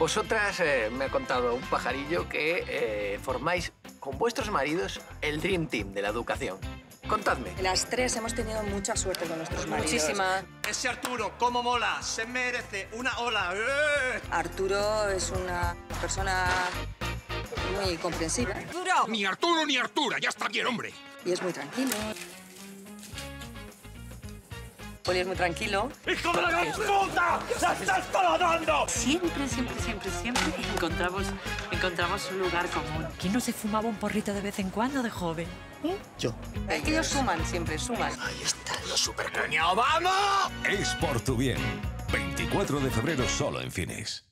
Vosotras, eh, me ha contado un pajarillo que eh, formáis con vuestros maridos el Dream Team de la educación. Contadme. Las tres hemos tenido mucha suerte con nuestros maridos. Muchísima. Ese Arturo, cómo mola, se merece una ola. ¡Eh! Arturo es una persona muy comprensiva Ni Arturo ni Artura, ya está bien, hombre. y es muy tranquilo. Poli es muy tranquilo. ¡Hijo de la gran puta! ¡La estás toladando! Siempre, siempre, siempre, siempre encontramos, encontramos un lugar común. ¿Quién no se fumaba un porrito de vez en cuando de joven? Es que ellos suman siempre, suman. Ahí está lo supercuñado, ¡vamos! Es por tu bien. 24 de febrero solo en cines.